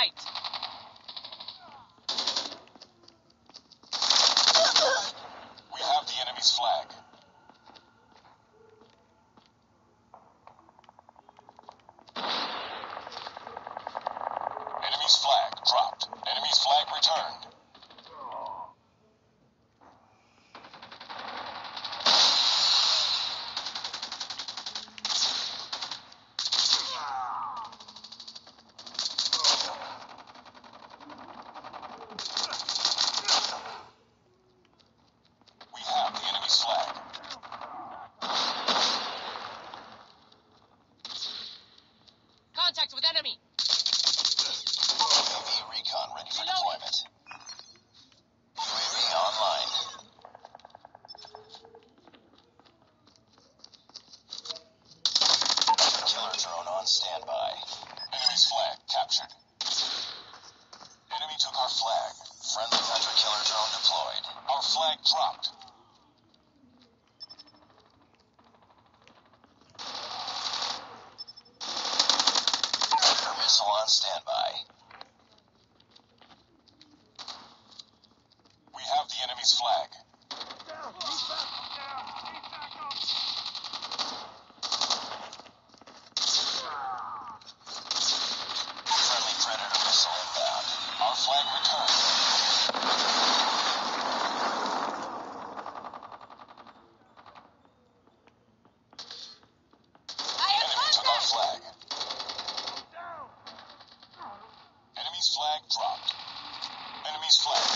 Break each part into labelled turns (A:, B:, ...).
A: night. Enemy
B: flag. Enemy's flag dropped. Enemy's flag.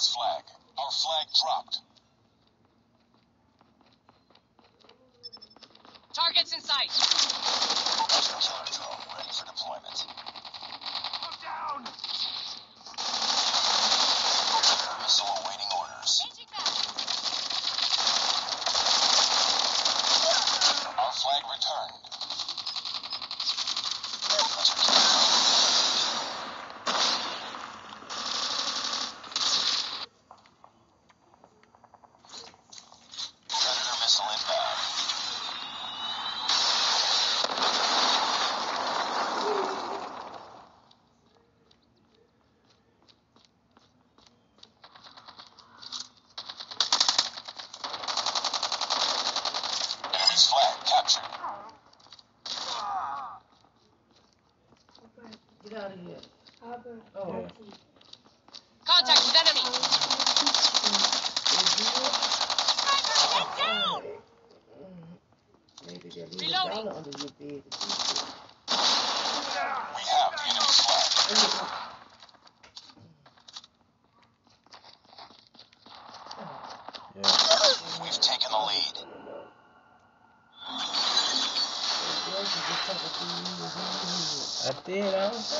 B: enemy's flag. Our flag dropped.
A: Targets in sight.
C: out of here. Oh.
A: Contact with enemy. Reloading.
C: under your bed.
B: We have enemy
D: I did. I was